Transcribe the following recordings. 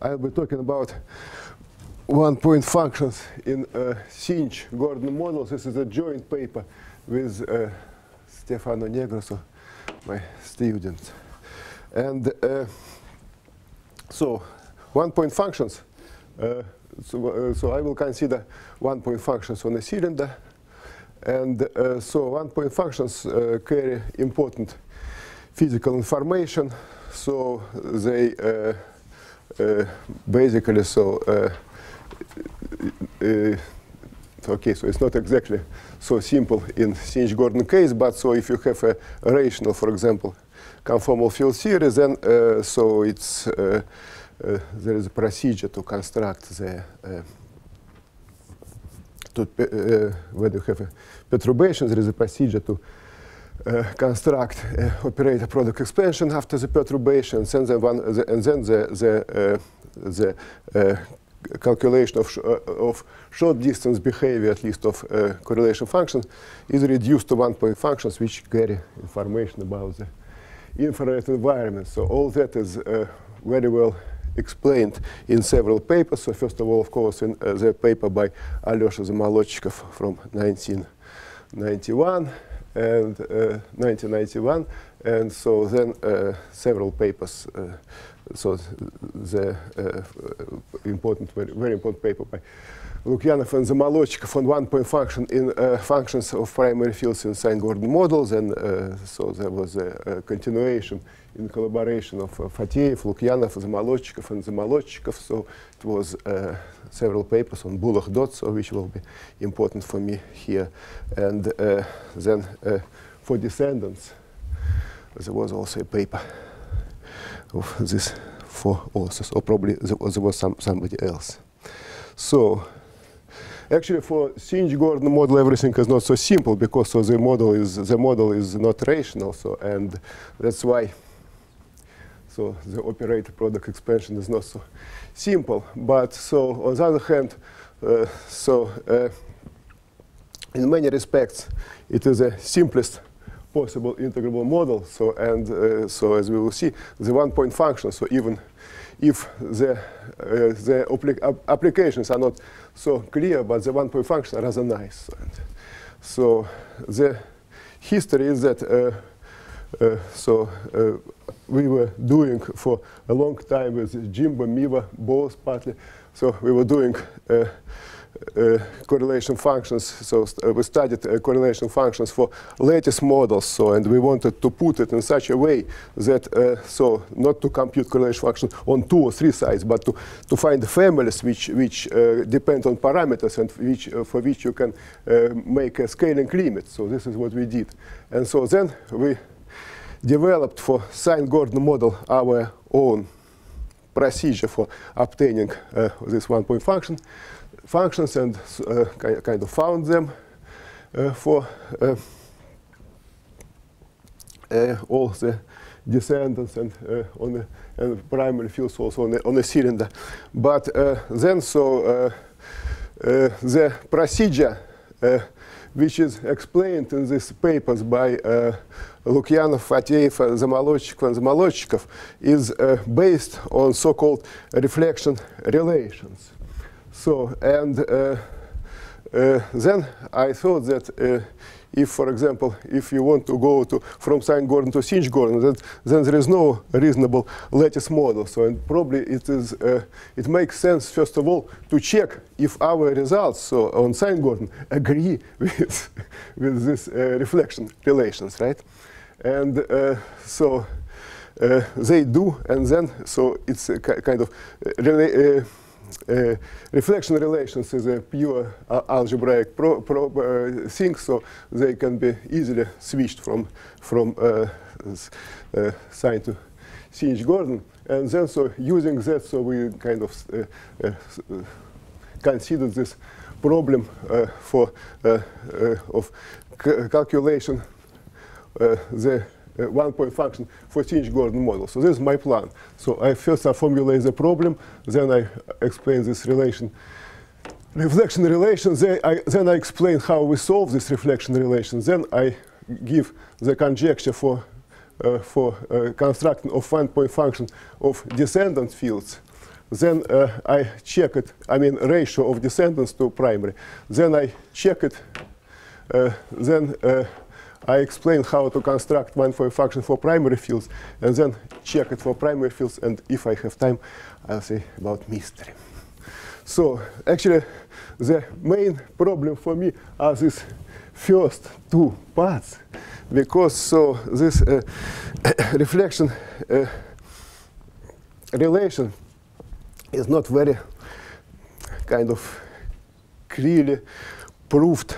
I'll be talking about one-point functions in uh, sinh-Gordon models. This is a joint paper with uh, Stefano Negroso, my student. And uh, so one-point functions. Uh, so, uh, so I will consider one-point functions on a cylinder. And uh, so one-point functions uh, carry important physical information. So they basically so okay so it's not exactly so simple in sinh-Gordon case but so if you have a, rational for example conformal field theory, then uh, so it's uh, uh, there is a procedure to construct the to, when you have a perturbation there is a procedure to Eh, construct uh, eh, operator product expansion after the perturbations and then, one, the, and then the, the, uh, the calculation of, sh of short distance behavior, at least of correlation functions, is reduced to one point functions which carry information about the infrared environment. So all that is very well explained in several papers. So first of all, of course, in the paper by Alyosha Zamolodchikov from 1991 and uh, 1991, and so then uh, several papers. Uh, so the important, very, very important paper by Lukyanov and Zamolodchikov on one-point function in uh, functions of primary fields in Sine-Gordon models, and uh, so there was a, a, continuation in collaboration of uh, Fateev, Lukyanov, Zamolodchikov, and Zamolodchikov. So it was uh, several papers on Bullough-Dodds, which will be important for me here. And uh, then uh, for descendants, there was also a paper of this four authors, or probably there was, there was some, somebody else. So actually for sinh-Gordon model everything is not so simple because so the model is the model is not rational so and that's why so the operator product expansion is not so simple. But so on the other hand uh, so uh, in many respects it is the simplest possible integrable model so and uh, so as we will see the one point function so even if the, uh, the applications are not so clear, but the one-point function are rather nice. And so the history is that uh, uh, so uh, we were doing for a long time with Jimbo, Miwa, Boos partly. So we were doing uh, uh, correlation functions. So st uh, we studied uh, correlation functions for lattice models. So and we wanted to put it in such a way that so not to compute correlation function on two or three sides, but to to find families which which depend on parameters and which for which you can make a scaling limit. So this is what we did. And so then we developed for Sine-Gordon model our own procedure for obtaining uh, this one-point function functions and uh, kind of found them uh, for uh, all the descendants and on the and primary fields also on a, on cylinder. But then so the procedure which is explained in these papers by uh, Lukyanov, Fateev, Zamolodchikov, and Zamolodchikov, is uh, based on so-called reflection relations. So, and uh, uh, then I thought that uh, if, for example, if you want to go to from Sine-Gordon to sinh-Gordon, then, then there is no reasonable lattice model. So, and probably it is uh, it makes sense first of all to check if our results so on Sine-Gordon agree with with this uh, reflection relations, right? And uh, so they do, and then so it's kind of uh, reflection relations is a pure uh, algebraic pro, pro, uh, thing, so they can be easily switched from from uh, sine to sinh-Gordon, and then so using that, so we kind of uh, consider this problem for of calculation the one-point function for sinh-Gordon model. So this is my plan. So I first I formulate the problem, then I explain this relation, reflection relation, then I, then I explain how we solve this reflection relation, then I give the conjecture for, uh, for uh, constructing of one-point function of descendant fields. then uh, I check it, I mean ratio of descendants to primary. Then I check it, uh, then uh, I explain how to construct one-point function for primary fields, and then check it for primary fields, and if I have time, I'll say about mystery. So actually, the main problem for me are these first two parts, because so this uh, reflection uh, relation is not very kind of clearly proved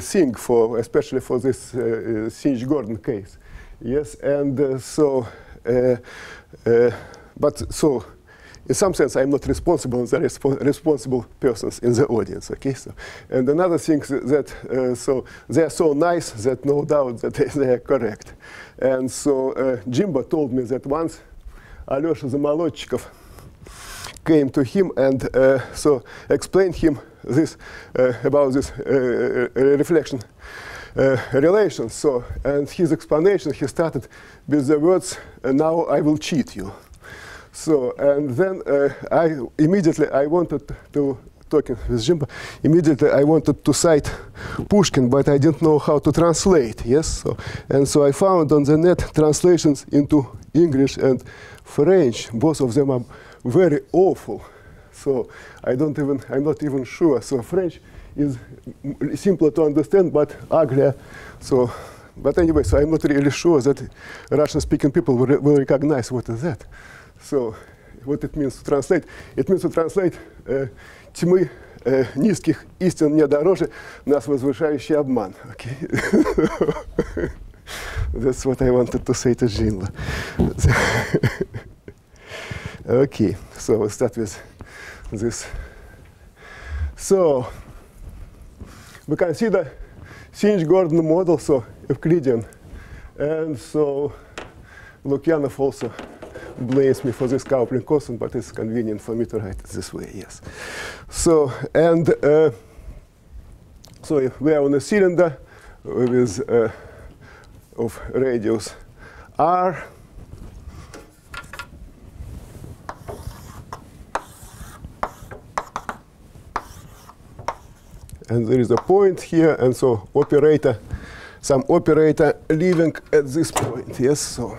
thing for especially for this uh, uh, sinh-Gordon case. Yes, and uh, so, uh, uh, but so in some sense, I'm not responsible, the respo responsible persons in the audience, okay? So, and another thing that, uh, so they are so nice that no doubt that they are correct. And so uh, Jimbo told me that once Alyosha Zamolodchikov came to him and uh, so explained him this uh, about this uh, uh, reflection uh, relation. So, and his explanation, he started with the words, "Now I will cheat you." So, and then I immediately I wanted to talking with Jimbo, immediately I wanted to cite Pushkin, but I didn't know how to translate. Yes, so, and so I found on the net translations into English and French. Both of them are very awful. So I don't even I'm not even sure. So French is simpler to understand, but uglier. So, but anyway, so I'm not really sure that Russian-speaking people will, will recognize what is that. So, what it means to translate? It means to translate uh, тьмы э, низких истин мне дороже, нас возвышающий обман. Okay? That's what I wanted to say to Jinla. okay, so we'll start with this. So, we consider sinh-Gordon model, so Euclidean. And so Lukyanov also blames me for this coupling constant, but it's convenient for me to write it this way, yes. So, and uh, so we are on a cylinder with uh, of radius r. And there is a point here, and so operator, some operator living at this point, yes, so.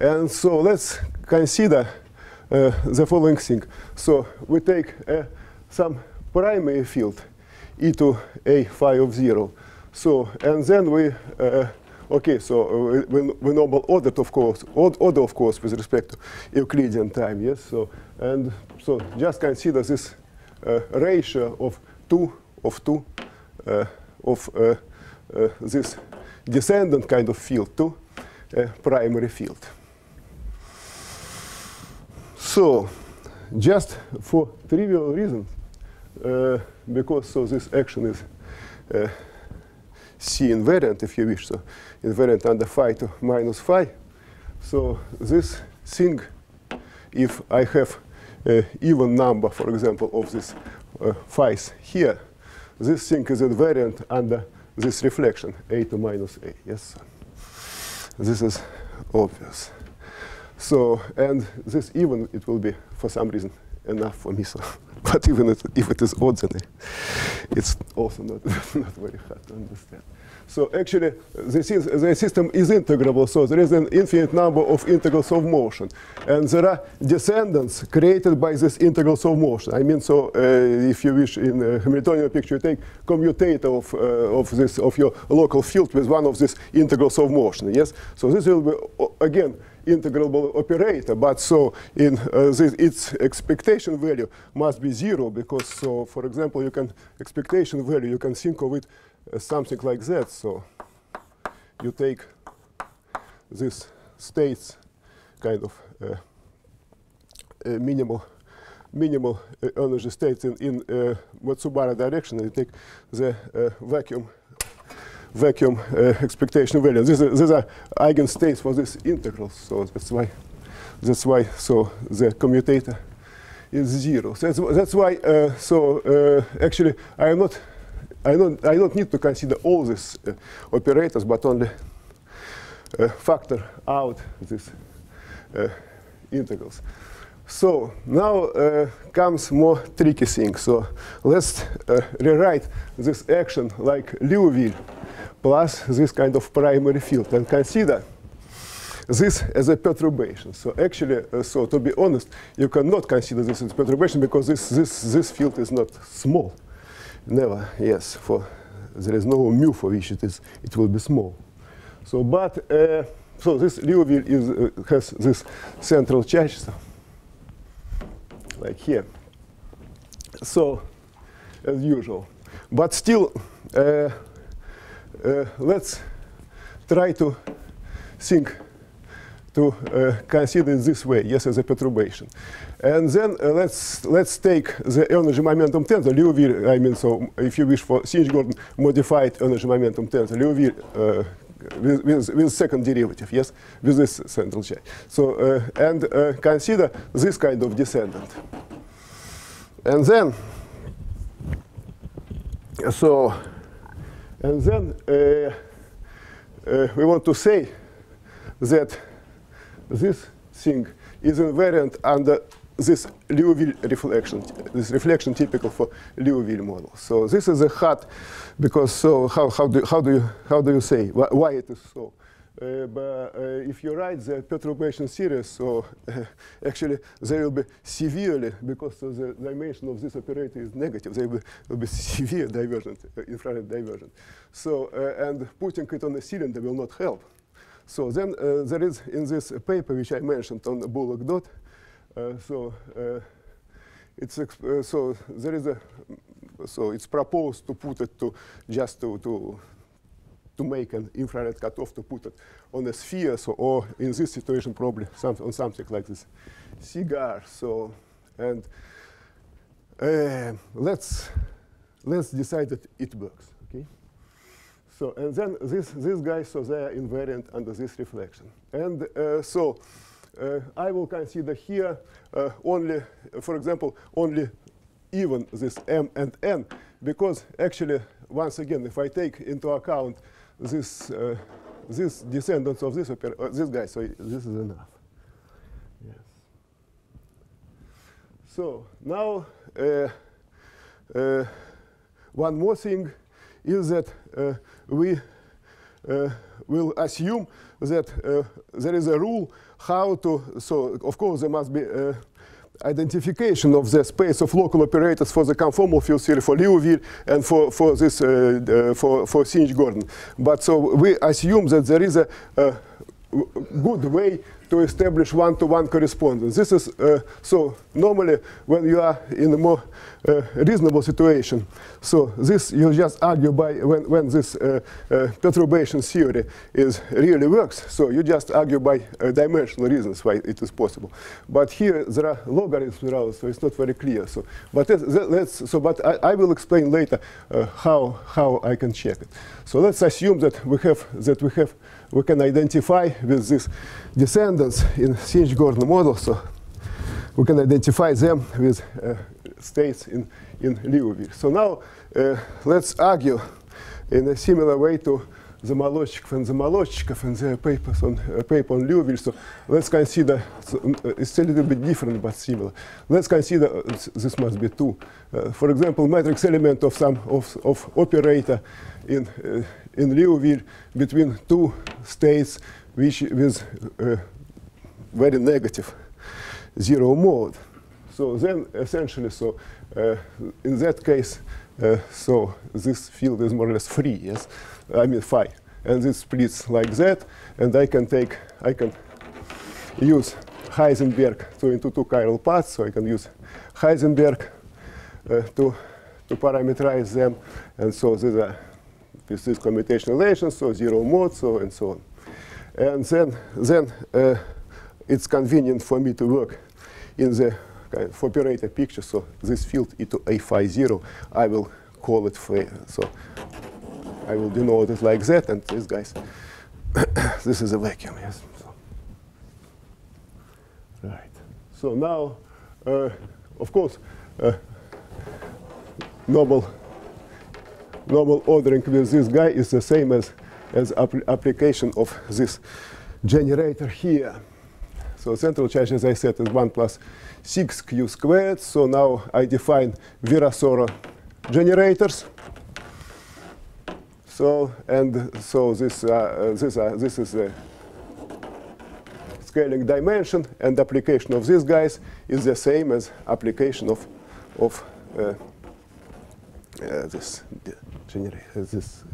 And so let's consider uh, the following thing. So we take uh, some primary field e to a phi of 0. So, and then we, uh, okay, so we, we normal order, of course, order, of course, with respect to Euclidean time, yes? So, and so just consider this uh, ratio of 2 of 2 uh, of uh, this descendant kind of field to a primary field. So, just for trivial reasons, uh, because so this action is uh, C invariant, if you wish, so invariant under phi to minus phi. So this thing, if I have an even number, for example, of these uh, phi's here, this thing is invariant under this reflection, a to minus a. Yes, this is obvious. So, and this even, it will be, for some reason, enough for me. So, but even if it is odd, then it's also not, not very hard to understand. So actually, the, the, system is integrable, so there is an infinite number of integrals of motion. And there are descendants created by these integrals of motion. I mean, so uh, if you wish, in a Hamiltonian picture, you take commutator of, uh, of, this, of your local field with one of these integrals of motion, yes? So this will be, again, integrable operator, but so in uh, this, its expectation value must be zero because so, for example, you can expectation value, you can think of it something like that. So you take this states kind of uh, uh, minimal minimal uh, energy states in, in uh, Matsubara direction and you take the uh, vacuum vacuum uh, expectation value. These are, these are eigenstates for this integral, so that's why that's why so the commutator is zero. So that's, that's why uh, so uh, actually I am not I don't I don't need to consider all these uh, operators, but only uh, factor out these uh, integrals. So now uh, comes more tricky thing. So let's uh, rewrite this action like Liouville plus this kind of primary field and consider this as a perturbation. So actually, uh, so to be honest, you cannot consider this as perturbation because this, this, this field is not small. Never, yes, for there is no mu for which it, is, it will be small. So, but, uh, so this Liouville is, uh, has this central charge, so like here. So, as usual. But still, uh, uh, let's try to think to uh, consider it this way, yes, as a perturbation. And then uh, let's let's take the energy momentum tensor, Liouville, I mean, so if you wish for sinh-Gordon modified energy momentum tensor, Liouville uh, with, with, with, second derivative, yes, with this central charge. So, uh, and uh, consider this kind of descendant. And then, so, and then uh, we want to say that this thing is invariant under this Liouville reflection, this reflection typical for Liouville model. So this is a hard, because so how, how, do, how, do, you, how do you say why, why it is so? Uh, but uh, if you write the perturbation series, so uh, actually they will be severely, because the dimension of this operator is negative, they will, be severe divergent, uh, infrared divergent. So, uh, and putting it on a cylinder will not help. So then uh, there is in this paper which I mentioned on the Bullough-Dodd, so uh, it's uh, so there is a so it's proposed to put it to just to to to make an infrared cutoff to put it on a sphere, so or in this situation probably some, on something like this cigar. So and uh, let's let's decide that it works. Okay. So, and then this, these guys, so they are invariant under this reflection. And uh, so uh, I will consider here uh, only, for example, only even this m and n, because actually, once again, if I take into account this, uh, this descendants of this, uh, this guy, so this is enough. Yes. So now, uh, one more thing is that uh, we uh, will assume that uh, there is a rule how to, so of course there must be identification of the space of local operators for the conformal field theory for Liouville and for, for this, uh, uh, for, for sinh-Gordon. But so we assume that there is a, a good way to establish one-to-one -one correspondence. This is, uh, so normally when you are in a more uh, reasonable situation, so this you just argue by when, when this uh, uh perturbation theory is really works, so you just argue by uh, dimensional reasons why it is possible. But here there are logarithms around, so it's not very clear. So, but let's, so but I, I will explain later uh, how, how I can check it. So let's assume that we have, that we have we can identify with these descendants in sinh-Gordon model. So we can identify them with uh, states in, in Liouville. So now uh, let's argue in a similar way to the and the and their papers on uh, paper on Liouville. So let's consider uh, it's a little bit different but similar. Let's consider uh, this must be two. Uh, for example, matrix element of some of, of operator in in Liouville between two states which with uh, very negative zero mode. So then essentially, so uh, in that case, uh, so this field is more or less free, yes? I mean phi. And this splits like that, and I can take, I can use Heisenberg to into two chiral paths, so I can use Heisenberg uh, to, to parameterize them, and so these are with this commutation relation, so zero mode, so and so on. And then, then uh, it's convenient for me to work in the kind of operator picture. So this field e to a phi zero, I will call it phi. So I will denote it like that, and this guys, this is a vacuum. Yes. So. Right. So now, uh, of course, uh, normal normal ordering with this guy is the same as, as application of this generator here. So central charge, as I said, is 1 plus 6q squared. So now I define Virasoro generators. So and so this uh, this uh, this is the scaling dimension, and application of these guys is the same as application of of uh, uh, this generate this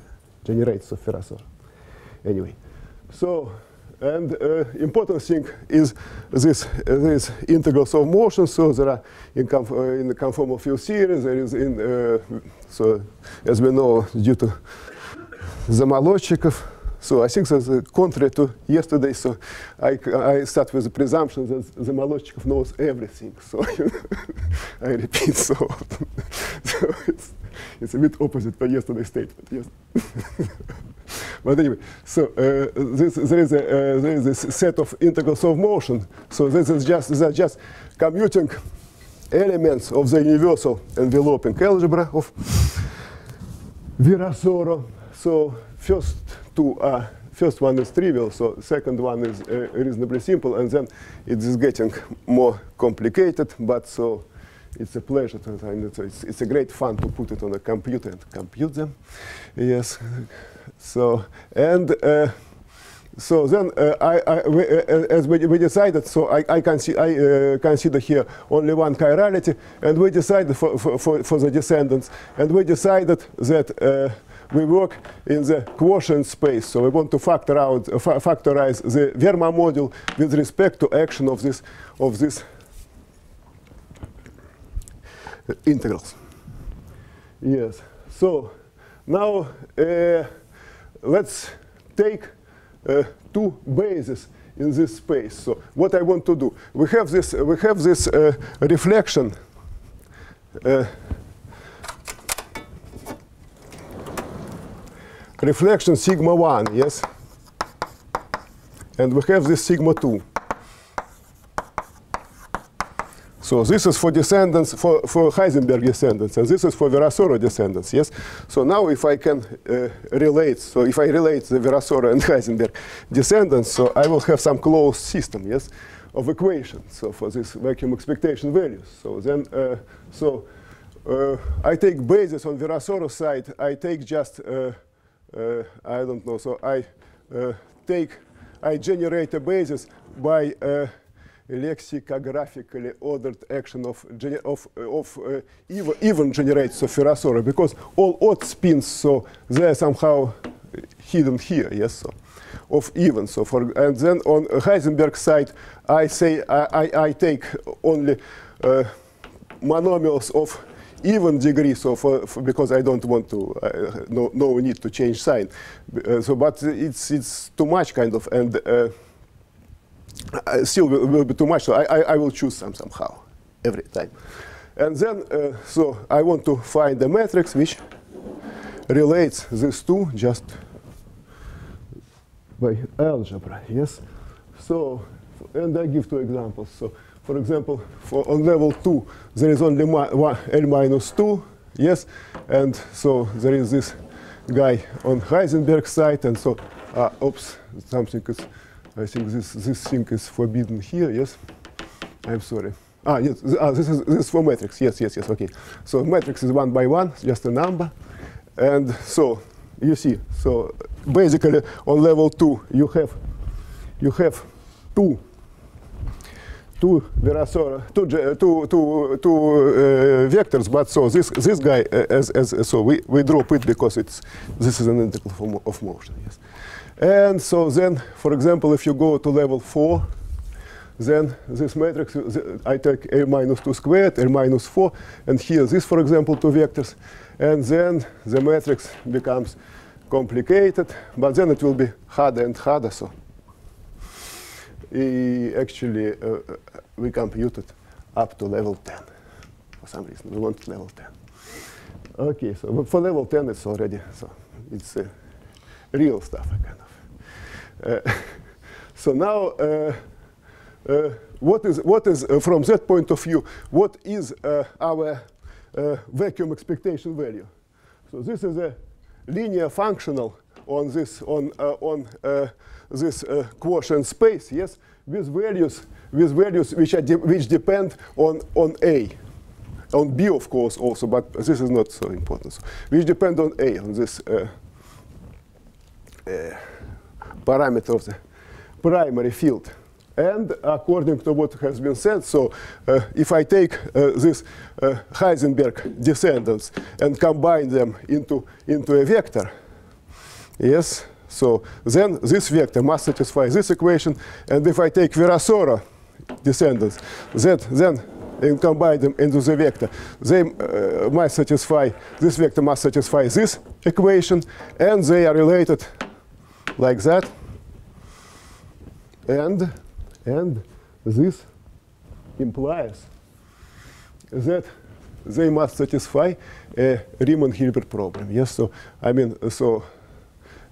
generates of Virasoro. Anyway, so and uh, important thing is this uh, this integrals of motion. So there are in, conf uh, in the conformal field theory there is in uh, so as we know due to Zamolodchikov. So I think that's contrary to yesterday. So I, I start with the presumption that the Zamolodchikov knows everything. So I repeat so often. so it's, it's a bit opposite to yesterday's statement. Yes. but anyway, so uh, this, there, is a, uh, there is this set of integrals of motion. So this is just, that's just commuting elements of the universal enveloping algebra of Virasoro. So first two are first one is trivial, so second one is uh, reasonably simple, and then it is getting more complicated. But so it's a pleasure to time. It's, it's, a great fun to put it on a computer and compute them. Yes. So and. Uh, so then, uh, I, I, we, uh, as we, we, decided, so I, I, consi I uh, consider here only one chirality, and we decided for, for, for, for the descendants, and we decided that uh, we work in the quotient space. So we want to factor out, uh, fa factorize the Verma module with respect to action of this of this integrals. Yes. So now uh, let's take uh, two bases in this space. So what I want to do, we have this, we have this uh, reflection reflection sigma 1, yes? And we have this sigma 2. So this is for descendants, for, for Heisenberg descendants, and this is for Virasoro descendants, yes? So now if I can uh, relate, so if I relate the Virasoro and Heisenberg descendants, so I will have some closed system, yes, of equations, so for this vacuum expectation values. So then, uh, so uh, I take basis on Virasoro side, I take just, uh, I don't know, so I uh, take, I generate a basis by lexicographically ordered action of, of, of uh, even, even generates of Virasoro because all odd spins, so they're somehow hidden here, yes, so of even. So for, and then on Heisenberg side, I say I, I, I take only uh, monomials of even degree, so for, for, because I don't want to, uh, no, no need to change sign. Uh, so, but it's it's too much kind of, and uh, uh, still will, will, be too much. So I, I, I, will choose some somehow every time. And then, uh, so I want to find a matrix which relates these two just by algebra, yes? So, and I give two examples. So, for example, for on level 2, there is only one, L minus 2, yes? And so there is this guy on Heisenberg side, and so, uh, oops, something is I think this, this thing is forbidden here, yes? I'm sorry. Ah, yes, ah, this, is, this is for matrix. Yes, yes, yes, okay. So matrix is one by one, just a number. And so you see, so basically on level two, you have, you have two two Virasoro, two, two, two, two uh, vectors, but so this this guy uh, as, as so we, we drop it because it's this is an integral of motion. Yes. And so then, for example, if you go to level 4, then this matrix, I take A minus 2 squared, A minus 4, and here this, for example, two vectors. And then the matrix becomes complicated, but then it will be harder and harder. So actually, uh, we computed up to level 10 for some reason. We want level 10. Okay, so for level 10, it's already, so it's uh, real stuff, kind of. Uh, so now, uh, uh, what is, what is from that point of view, what is our vacuum expectation value? So this is a linear functional on this on uh, on uh, this uh, quotient space, yes, with values with values which are de which depend on on a, on b of course also, but this is not so important. So, which depend on a on this parameter of the primary field. And according to what has been said, so uh, if I take uh, this uh, Heisenberg descendants and combine them into, into a vector, yes, so then this vector must satisfy this equation. And if I take Virasoro descendants, that then and combine them into the vector, they uh, must satisfy, this vector must satisfy this equation, and they are related like that. And and this implies that they must satisfy a Riemann-Hilbert problem. Yes, so I mean, so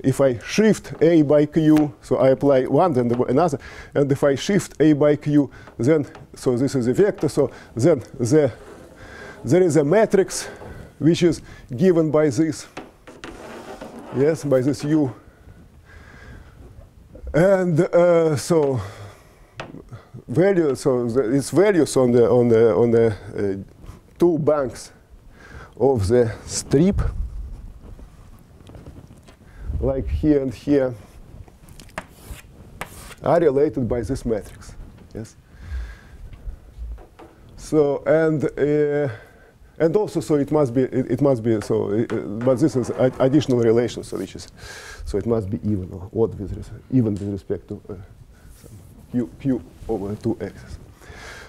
if I shift A by Q, so I apply one then another, and if I shift A by Q, then, so this is a vector, so then the, there is a matrix which is given by this, yes, by this U. And uh, so value, so its values on the on the on the uh, two banks of the strip, like here and here, are related by this matrix. Yes. So and uh, and also so it must be it, it must be so uh, but this is additional relation so which is so it must be even or odd with even with respect to uh, q, q over 2x's.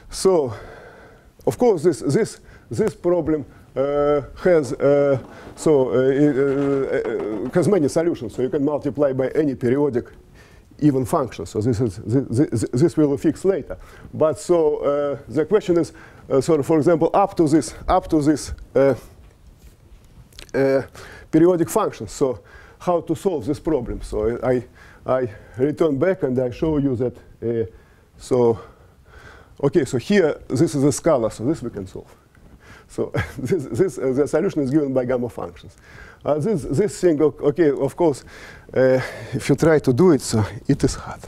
So, of course, this, this, this problem uh, has uh, so uh, uh, uh, has many solutions. So you can multiply by any periodic even function. So this is this, this, this will fix later. But so uh, the question is, so for example, up to this up to this periodic function. So how to solve this problem? So I I return back and I show you that so, okay, so here, this is a scalar, so this we can solve. So this, this uh, the solution is given by gamma functions. Uh, this, this thing, okay, of course, uh, if you try to do it, so it is hard.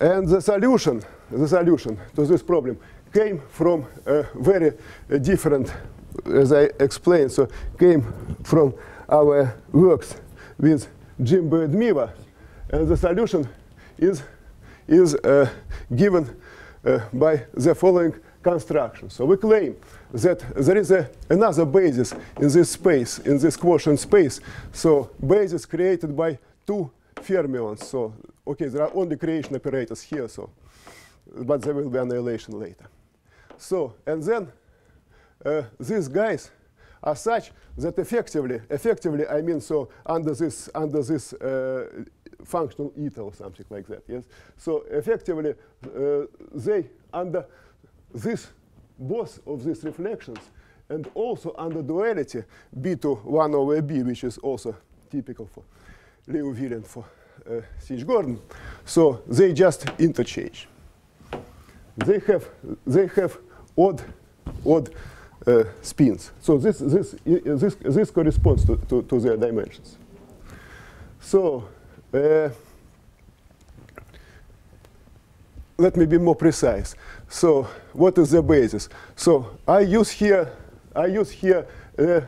And the solution, the solution to this problem came from a very different, as I explained, so came from our works with Jim and Miwa. And the solution is is uh, given uh, by the following construction. So we claim that there is a, another basis in this space, in this quotient space. So basis created by two fermions. So okay, there are only creation operators here, so but there will be annihilation later. So and then uh, these guys are such that effectively, effectively, I mean, so under this under this uh, functional eta or something like that. Yes. So effectively, uh, they under this both of these reflections and also under duality b to 1 over b, which is also typical for Liouville and for uh, sinh-Gordon. So they just interchange. They have they have odd odd uh, spins. So this this this this corresponds to, to, to their dimensions. So uh, let me be more precise. So what is the basis? So I use here, I use here uh,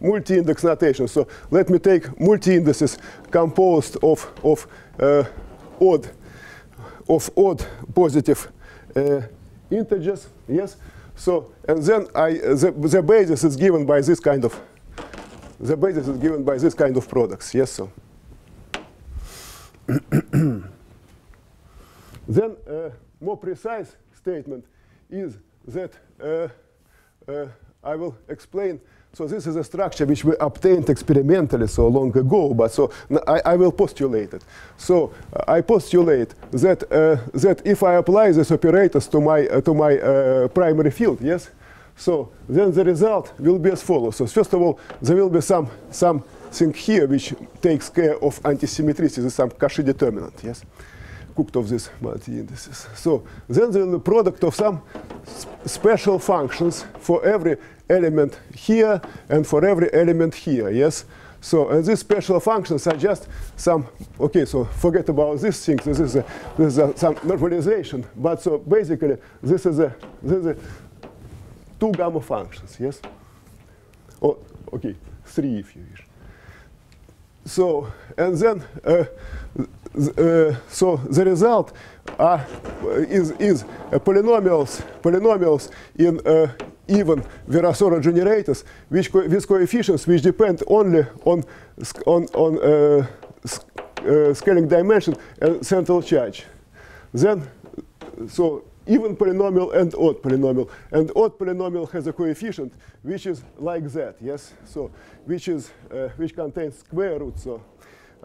multi-index notation. So let me take multi-indices composed of, of uh, odd, of odd positive uh, integers, yes? So, and then I, the, the basis is given by this kind of, the basis is given by this kind of products, yes? So. then a more precise statement is that uh, uh, I will explain. So this is a structure which we obtained experimentally so long ago, but so I, I will postulate it. So uh, I postulate that uh, that if I apply these operators to my uh, to my uh, primary field, yes, so then the result will be as follows. So first of all, there will be some some thing here which takes care of antisymmetricity, some Cauchy determinant, yes, cooked of these multi-indices. So then the product of some special functions for every element here and for every element here, yes. So and these special functions are just some, okay, so forget about these things. This is, a, this is a, some normalization. But so basically, this is, a, this is a two gamma functions, yes? Oh, okay, three if you wish. So, and then, uh, uh, so the result are, is, is polynomials, polynomials in uh, even Virasoro generators which co with coefficients which depend only on, on, on uh, uh, scaling dimension and central charge. Then, so even polynomial and odd polynomial. And odd polynomial has a coefficient which is like that, yes? So which is, uh, which contains square root, so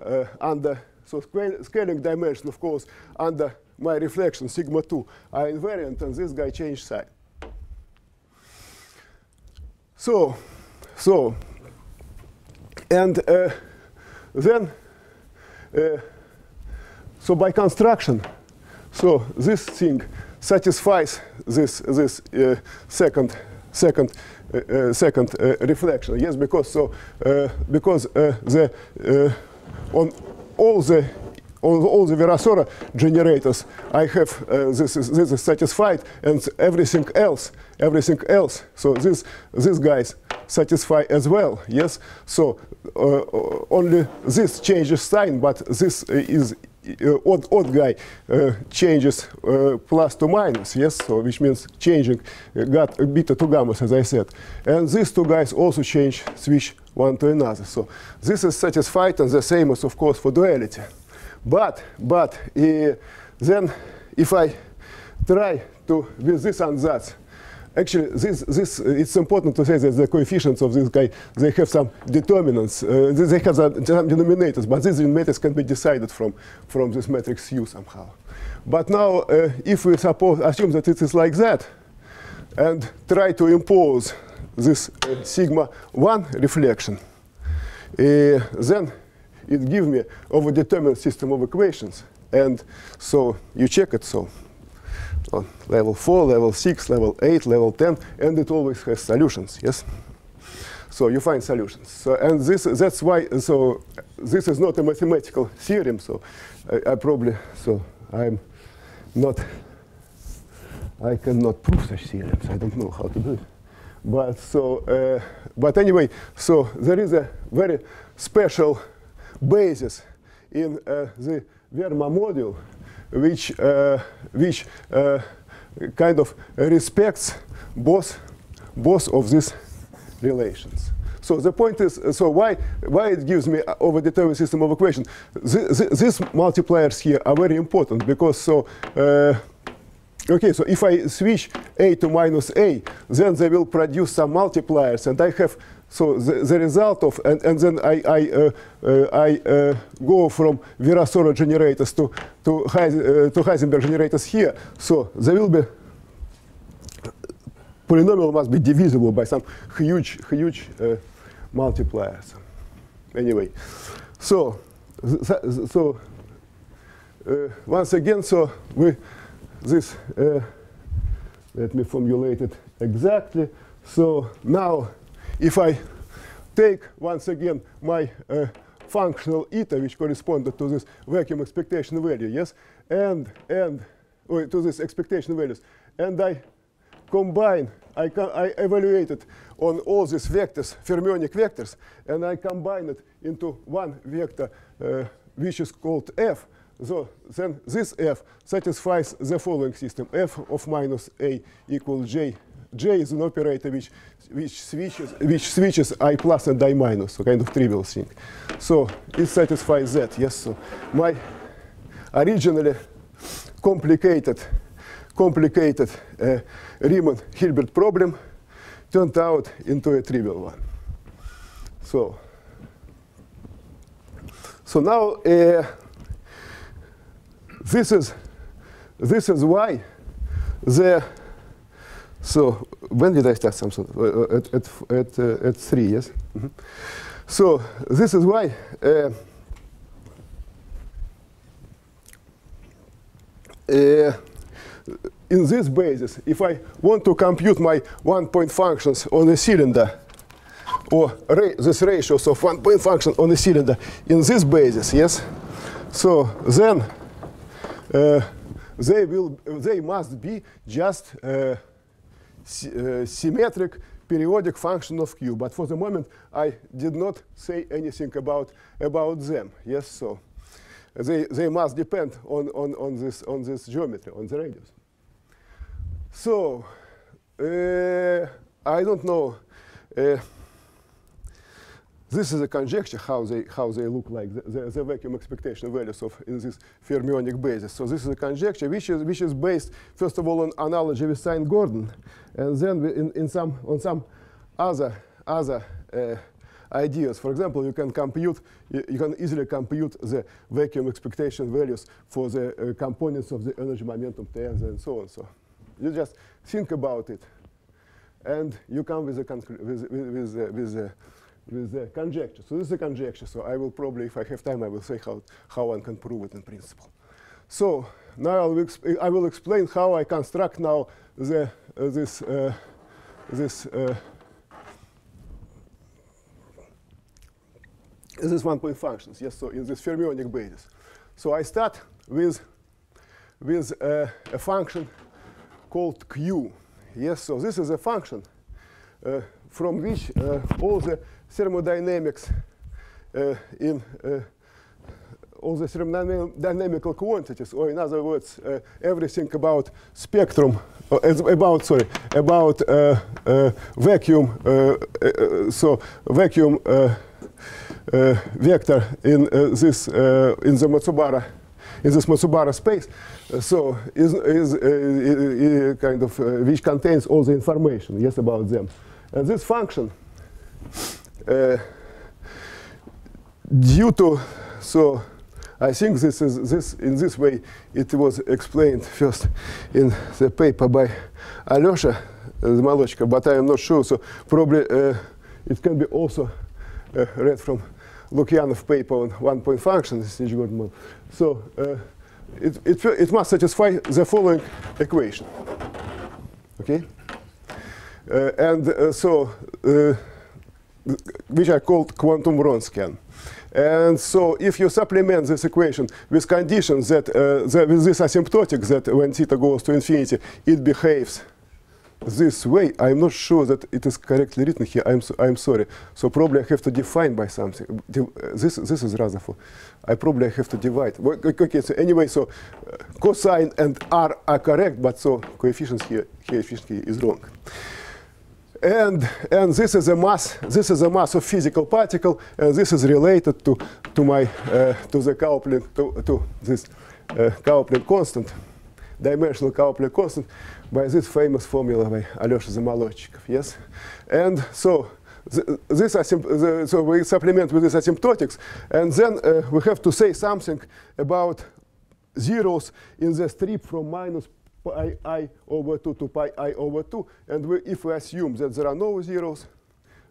uh, under, so scaling dimension, of course, under my reflection, sigma 2, are invariant, and this guy changed sign. So, so, and uh, then, uh, so by construction, so this thing satisfies this this uh, second second uh, uh, second uh, reflection. Yes, because so because the on all the on all the Virasoro generators, I have uh, this is this is satisfied, and everything else, everything else. So this these guys satisfy as well. Yes. So uh, only this changes sign, but this is uh, odd, odd guy uh, changes uh, plus to minus, yes, so which means changing got beta to gammas, as I said. And these two guys also change, switch one to another. So this is satisfied, and the same is, of course, for duality. But, but then if I try to, with this ansatz, actually, this, this, it's important to say that the coefficients of this guy, they have some determinants. Uh, they have some denominators, but these denominators can be decided from, from this matrix U somehow. But now, uh, if we suppose, assume that it is like that, and try to impose this uh, sigma 1 reflection, uh, then it gives me overdetermined system of equations. And so you check it. So on level 4, level 6, level 8, level 10, and it always has solutions, yes? So you find solutions. So, and this, that's why, so this is not a mathematical theorem, so I, I probably, so I'm not, I cannot prove such theorems. I don't know how to do it. But so, uh, but anyway, so there is a very special basis in uh, the Verma module which, uh, which uh, kind of respects both, both of these relations. So the point is, so why, why it gives me overdetermined system of equations? these multipliers here are very important because so, uh, okay, so if I switch a to minus a, then they will produce some multipliers and I have so the, the result of, and, and then I, I, uh, uh, I uh, go from Virasoro generators to, to, uh, to Heisenberg generators here. So there will be, polynomial must be divisible by some huge, huge uh, multipliers. Anyway, so, so uh, once again, so we, this, let me formulate it exactly. So now if I take once again my uh, functional eta, which corresponded to this vacuum expectation value, yes, and and or to this expectation values, and I combine, I, I evaluate it on all these vectors, fermionic vectors, and I combine it into one vector, uh, which is called f. So then this f satisfies the following system: f of minus a equals j J is an operator which, which, switches, which switches I plus and I minus, so kind of trivial thing. So it satisfies that, yes. So my originally complicated, complicated uh, Riemann-Hilbert problem turned out into a trivial one. So, so now uh, this is this is why the so when did I start Samsung? Uh, at, at, at, uh, at three, yes? Mm -hmm. So this is why uh, uh, in this basis, if I want to compute my one-point functions on a cylinder, or ra this ratios of one point function on a cylinder in this basis, yes? So then uh, they will they must be just uh, uh, symmetric periodic function of Q. But for the moment, I did not say anything about about them. Yes, so they they must depend on on on this on this geometry on the radius. So uh, I don't know. Uh, this is a conjecture how they how they look like the, the, the, vacuum expectation values of in this fermionic basis. So this is a conjecture which is which is based first of all on analogy with Sine Gordon, and then in, in some on some other other uh, ideas. For example, you can compute you, you, can easily compute the vacuum expectation values for the uh, components of the energy momentum tensor and so on. So you just think about it, and you come with a with with with, uh, with uh, with the conjecture. So this is a conjecture. So I will probably, if I have time, I will say how, how one can prove it in principle. So now I will, I will explain how I construct now the, uh, this, uh, this, uh, this one-point functions. Yes, so in this fermionic basis. So I start with, with uh, a function called q. Yes, so this is a function uh, from which uh, all the thermodynamics in all the thermodynamical quantities, or in other words, uh, everything about spectrum, uh, about sorry, about uh, vacuum, so vacuum vector in this in the Matsubara in this Matsubara space, so is is kind of which contains all the information yes about them, and this function uh, due to so I think this is this in this way it was explained first in the paper by Alyosha Zamolodchikov, but I am not sure. So probably uh, it can be also uh, read from Lukyanov paper on one-point functions, So uh, it, it, it must satisfy the following equation. Okay, uh, and uh, so which I called quantum Wronskian. And so if you supplement this equation with conditions that uh, the, with this asymptotic that when theta goes to infinity, it behaves this way, I'm not sure that it is correctly written here. I'm, so, I'm sorry. So probably I have to define by something. This, this is rather for, I probably have to divide. Okay, so anyway, so uh, cosine and r are correct, but so coefficients here, coefficient here is wrong. And, and this is a mass, this is a mass of physical particle, and this is related to, to my, uh, to the coupling, to, to this uh, coupling constant, dimensional coupling constant, by this famous formula by Alyosha Zamolodchikov, yes? And so, this the, so we supplement with this asymptotics, and then uh, we have to say something about zeros in the strip from minus pi i over 2 to pi i over 2. And we, if we assume that there are no zeros,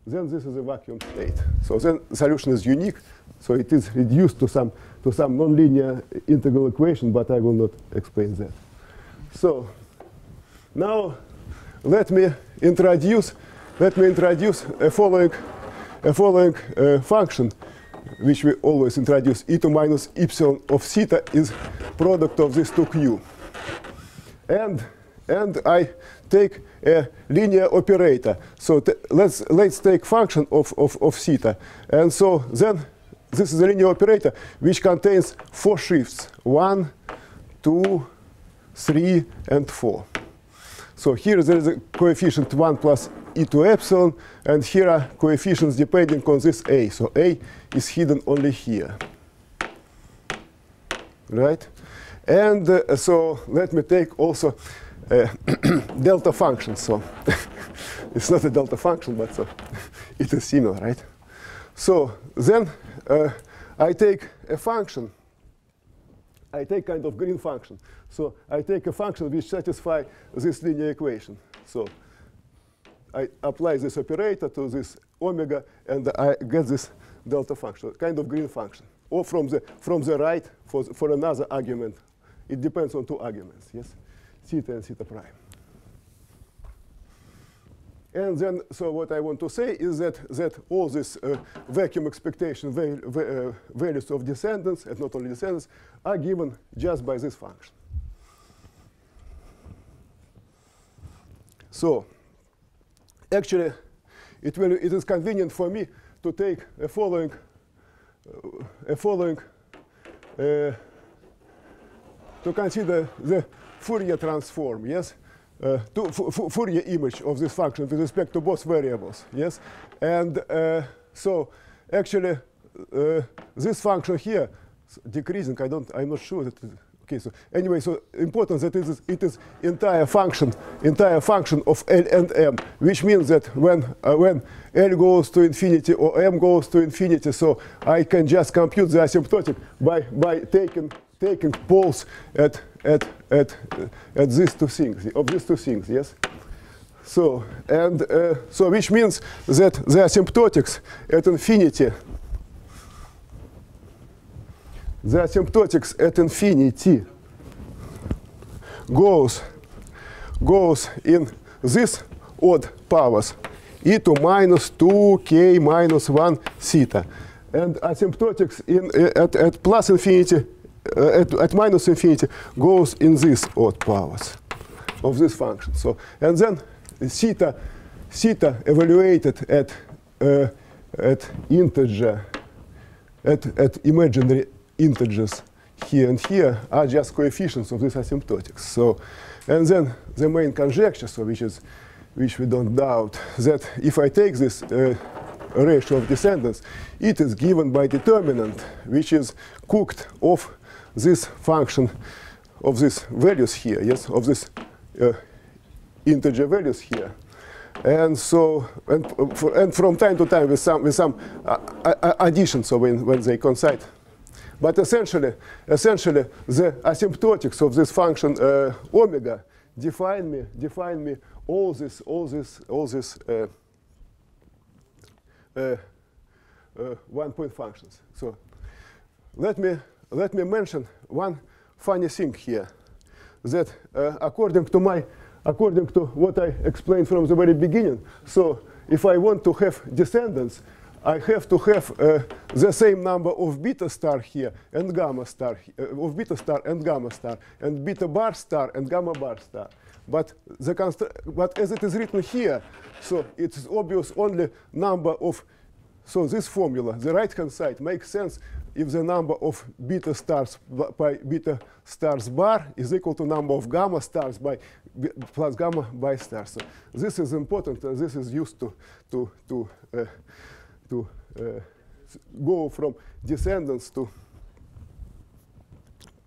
then this is a vacuum state. So then the solution is unique. So it is reduced to some, to some nonlinear integral equation, but I will not explain that. So now let me introduce, let me introduce a following, a following uh, function which we always introduce, e to minus epsilon of theta is product of these two q and and I take a linear operator. So let's let's take function of, of, of theta. And so then this is a linear operator which contains four shifts. One, two, three, and four. So here there is a coefficient 1 plus e to epsilon, and here are coefficients depending on this a. So a is hidden only here. Right? And uh, so let me take also uh, delta function. So it's not a delta function, but so it is similar, right? So then uh, I take a function. I take kind of green function. So I take a function which satisfies this linear equation. So I apply this operator to this omega, and I get this delta function, kind of green function. Or from the, from the right for, for another argument it depends on two arguments, yes? Theta and theta prime. And then, so what I want to say is that, that all these uh, vacuum expectation val va uh, values of descendants, and not only descendants, are given just by this function. So, actually, it, will, it is convenient for me to take a following, uh, a following, uh, to consider the Fourier transform, yes? Uh, to Fourier image of this function with respect to both variables, yes? And uh, so actually uh, this function here decreasing, I don't, I'm not sure that Okay, so anyway, so important that it is, it is entire function, entire function of L and M, which means that when, uh, when L goes to infinity or M goes to infinity, so I can just compute the asymptotic by, by taking, taking poles at, at, at, at these two things, of these two things, yes? So, and uh, so which means that the asymptotics at infinity the asymptotics at infinity goes, goes in this odd powers e to minus 2k minus 1 theta. And asymptotics in, at, at plus infinity, uh, at, at minus infinity goes in this odd powers of this function. So, and then theta, theta evaluated at, uh, at integer, at, at imaginary integers here and here are just coefficients of this asymptotics. So, and then the main conjecture, so which is which we don't doubt, that if I take this uh, ratio of descendants, it is given by determinant, which is cooked off this function of these values here, yes, of this uh, integer values here. And so, and, for, and from time to time with some, with some uh, uh addition, so when, when they coincide but essentially, essentially, the asymptotics of this function uh, omega define me, define me all this, all this, all this uh, uh, uh one-point functions. So let me let me mention one funny thing here, that uh, according to my according to what I explained from the very beginning, so if I want to have descendants, I have to have uh, the same number of beta star here and gamma star, uh, of beta star and gamma star, and beta bar star and gamma bar star. But, the but as it is written here, so it's obvious only number of, so this formula, the right-hand side makes sense if the number of beta stars by beta stars bar is equal to number of gamma stars by plus gamma by stars. So this is important. Uh, this is used to, to, to uh, to uh, go from descendants to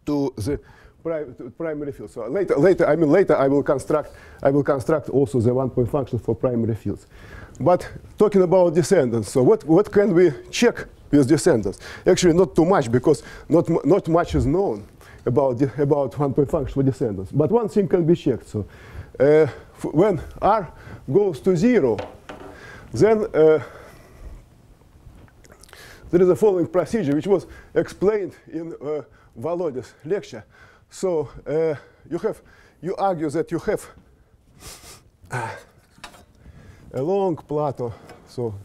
to the primary field. So later, later, I mean, later I will construct, I will construct also the one-point function for primary fields. But talking about descendants, so what, what can we check with descendants? Actually, not too much because not, not much is known about, about one-point function for descendants. But one thing can be checked. So uh, when r goes to zero, then uh, there is a following procedure which was explained in uh, Volodya's lecture. So uh, you have, you argue that you have uh, a long plateau. So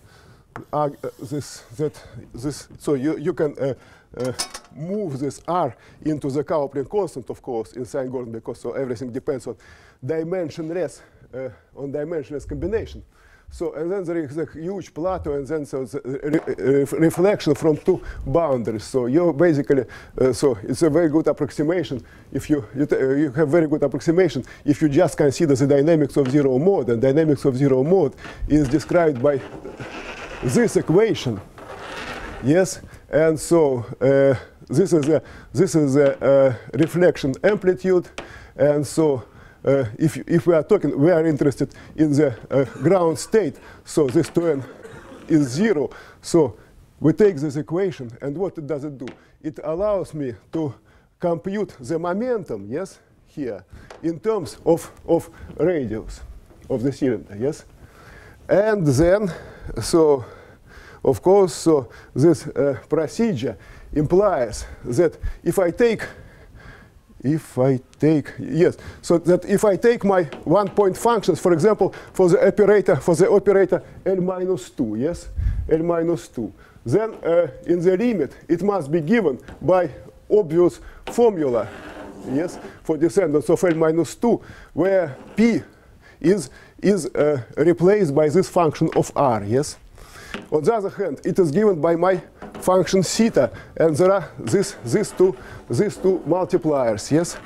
uh, this, that, this, so you, you can uh, uh, move this R into the coupling constant, of course, in sine Gordon because so everything depends on dimensionless, on dimensionless combination. So, and then there is a huge plateau, and then so the re reflection from two boundaries. So you basically, uh, so it's a very good approximation. If you you, uh, you, have very good approximation, if you just consider the dynamics of zero mode, and dynamics of zero mode is described by this equation. Yes, and so uh, this is a this is a, reflection amplitude, and so uh, if, if we are talking, we are interested in the uh, ground state, so this 2n is zero. So we take this equation, and what it does it do? It allows me to compute the momentum, yes, here, in terms of, of radius of the cylinder, yes? And then, so, of course, so this uh, procedure implies that if I take if I take, yes, so that if I take my one point functions, for example, for the operator, for the operator L minus 2, yes, L minus 2, then uh, in the limit it must be given by obvious formula, yes, for descendants of L minus 2, where P is, is uh, replaced by this function of R, yes. On the other hand, it is given by my function theta, and there are this, these, two, these two multipliers, yes?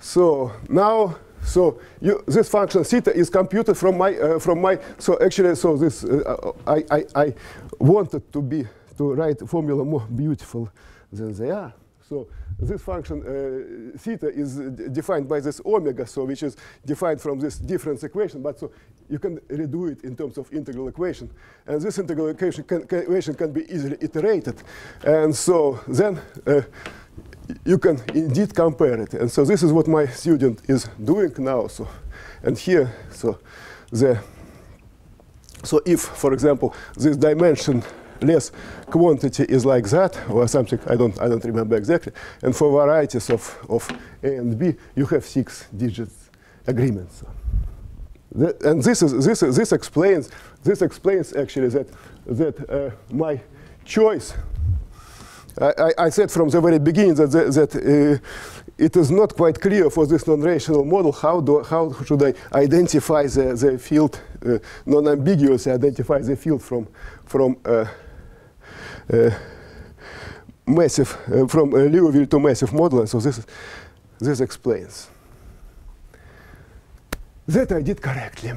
So now, so you, this function theta is computed from my, uh, from my, so actually, so this, uh, I, I, I wanted to be, to write formula more beautiful than they are. So this function uh, theta is defined by this omega, so which is defined from this difference equation. But so you can redo it in terms of integral equation, and this integral equation can, equation can be easily iterated, and so then. Uh, you can indeed compare it, and so this is what my student is doing now. So, and here, so the so if, for example, this dimension less quantity is like that or something I don't I don't remember exactly. And for varieties of, of A and B you have six digits agreements. That, and this is this is, this explains this explains actually that that uh, my choice. I, I, said from the very beginning that, the, that uh, it is not quite clear for this non-rational model how, do, how should I identify the, the field, uh, non-ambiguously identify the field from, from uh, massive uh, from uh, Liouville to massive model. So this this explains that I did correctly.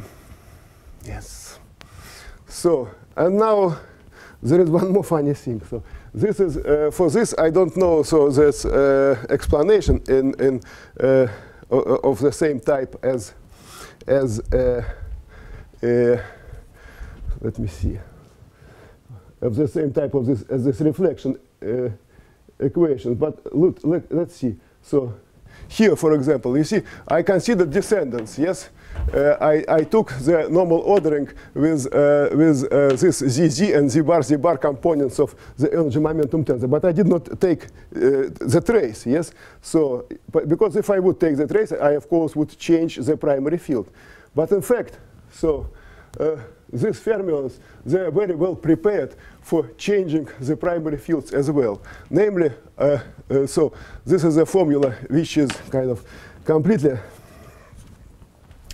Yes. So and now there is one more funny thing. So this is uh, for this I don't know. So there's uh, explanation in in uh, of the same type as as let me see of the same type of this as this reflection uh, equation. But look, let's see. So here, for example, you see, I consider descendants, yes? Uh, I, I, took the normal ordering with, uh, with uh, this ZZ and Z bar, Z bar components of the energy momentum tensor, but I did not take uh, the trace, yes? So, because if I would take the trace, I of course would change the primary field. But in fact, so uh, these fermions, they are very well prepared for changing the primary fields as well. Namely, uh, uh, so this is a formula which is kind of completely,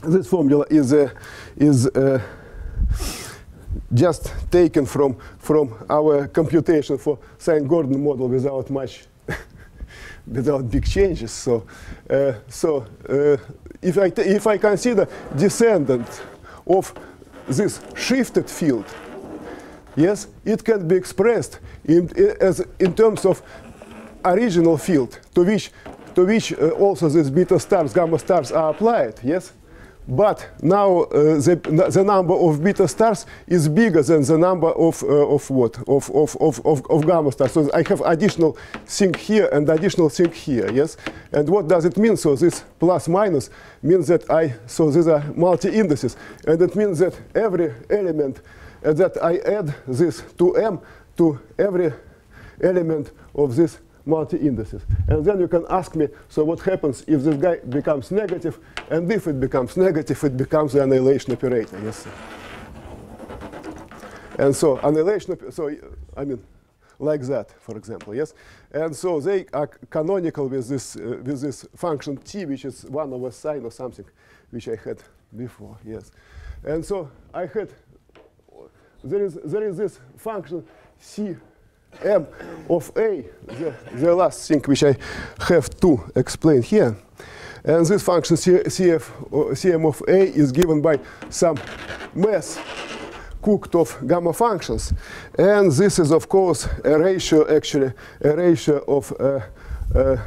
this formula is, uh, is uh, just taken from, from our computation for Sine-Gordon model without much, without big changes. So, uh, so uh, if, I if I consider descendant of this shifted field, yes, it can be expressed in, as, in terms of original field to which, to which uh, also these beta stars, gamma stars are applied, yes? But now uh, the, the number of beta stars is bigger than the number of, uh, of what? Of, of, of, of, of gamma stars. So I have additional thing here and additional thing here, yes? And what does it mean? So this plus minus means that I, so these are multi-indices. And it means that every element that I add this to m to every element of this multi-indices. And then you can ask me, so what happens if this guy becomes negative? And if it becomes negative, it becomes the annihilation operator. Yes, sir. And so annihilation, so I mean, like that, for example, yes? And so they are canonical with this, uh, with this function t, which is 1 over sine or something, which I had before, yes. And so I had, there is, there is this function c m of a, the, the last thing which I have to explain here. And this function CF, Cm of a is given by some mass cooked of gamma functions. And this is, of course, a ratio, actually, a ratio of uh, uh,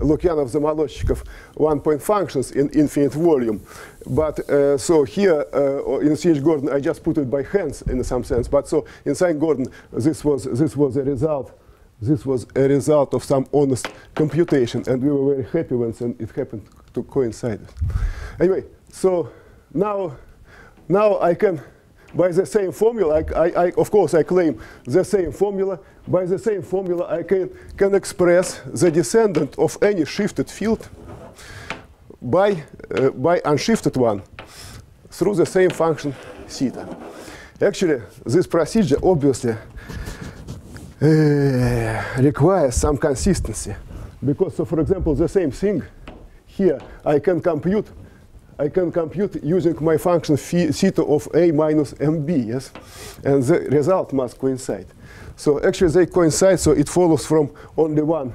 Lukyanov-Zamolodchikov one-point functions in infinite volume. But uh, so here uh, in Sine-Gordon, I just put it by hands in some sense. But so in Sine-Gordon, this was this was a result. This was a result of some honest computation, and we were very happy when it happened to coincide. Anyway, so now now I can by the same formula, I, I, I, of course, I claim the same formula. By the same formula, I can, can express the descendant of any shifted field by, uh, by unshifted one through the same function theta. Actually, this procedure obviously uh, requires some consistency because, so for example, the same thing here I can compute I can compute using my function theta of a minus mb, yes? And the result must coincide. So actually they coincide, so it follows from only one